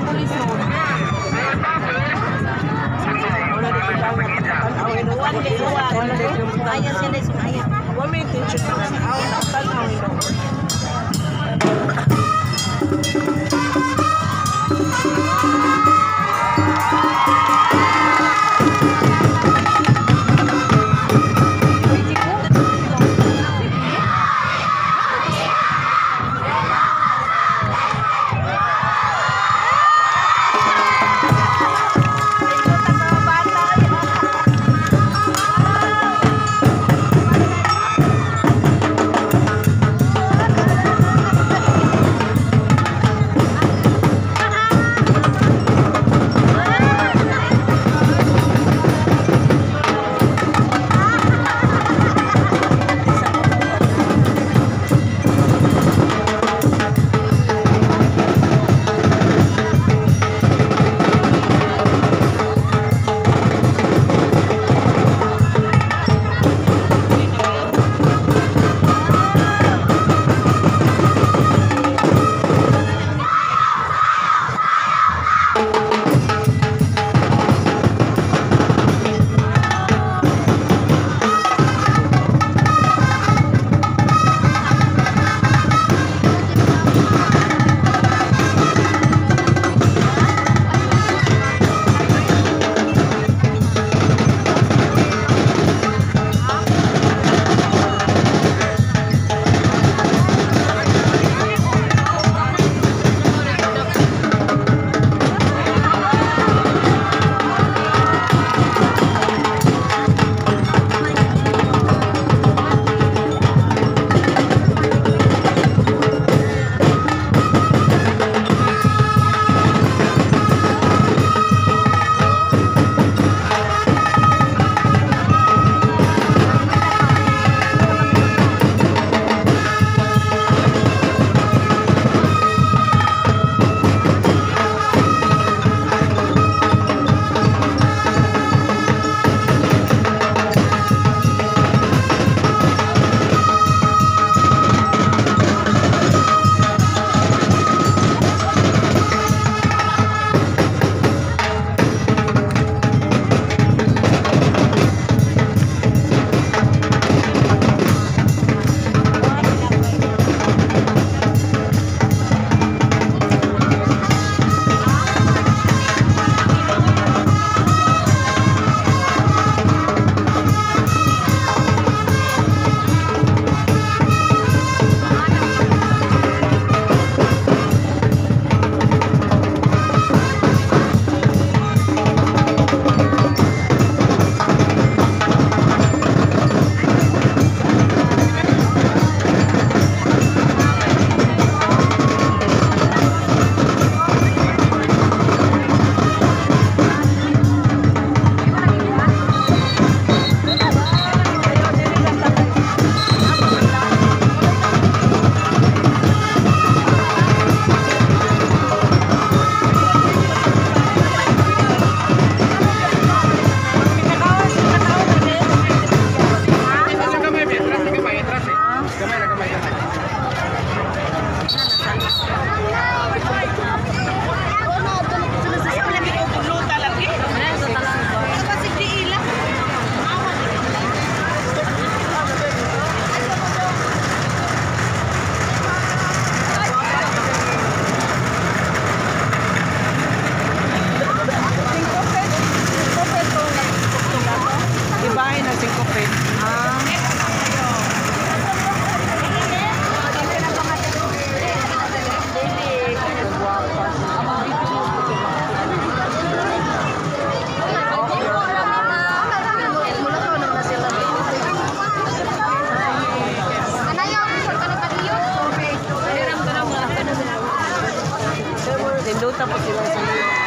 Ahora 都差不 tapos.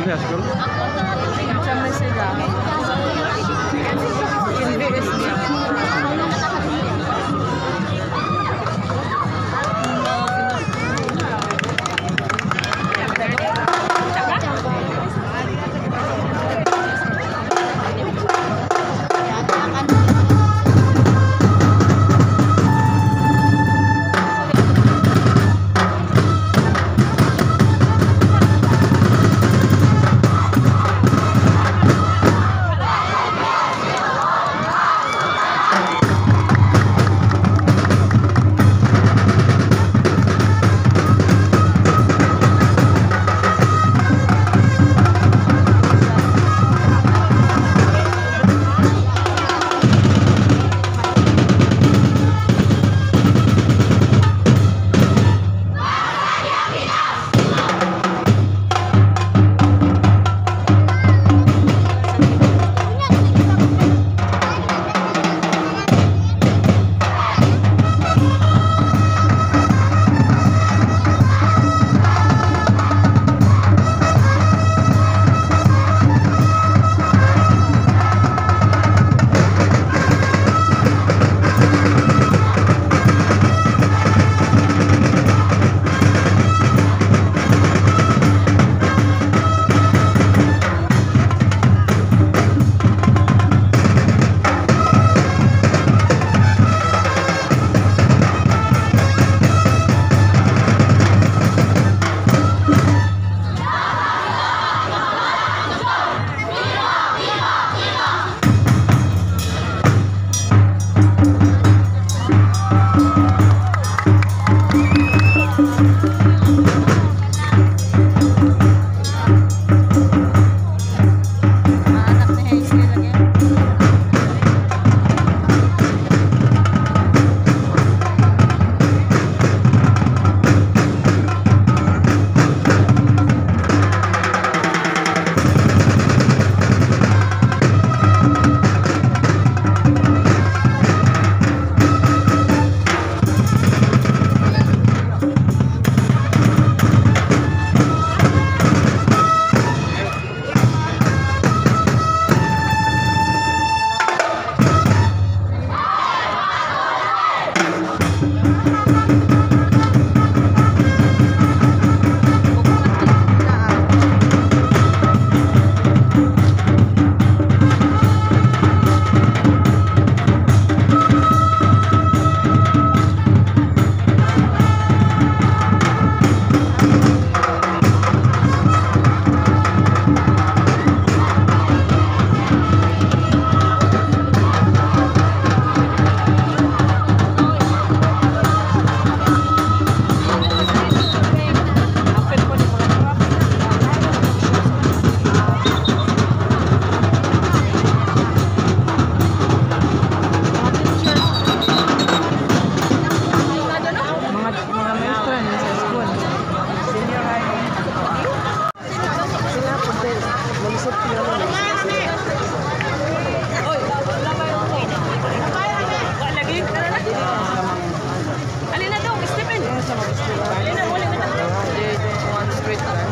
onde acho que eu... Chama-se Galo.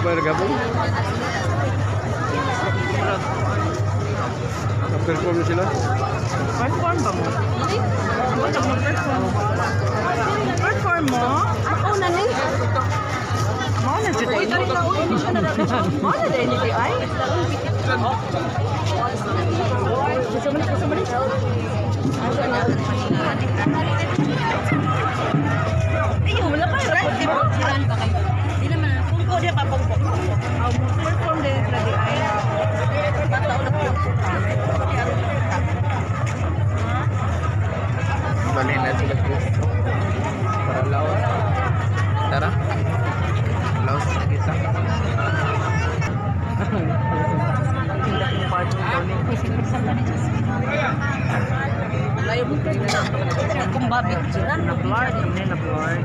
Ano ba nagabong? Na-perform na sila? Perform ba mo? Perform. Perform mo? Ako na ni. Mo na jud ay. Mo na dai ni ay. Gusto mo gusto mo Iyo, wala pa right, di ba? Silan ba kayo? dia papong po. Ang perform din na di ay. Bataw na po. Bali na sila po. Para lawas. Tara. Lawas na kita. Layo mo kayo. Kung babit sila. Nag-blur. Hindi nag-blur.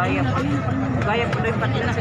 Gaya pa. Gaya pa doon pati na.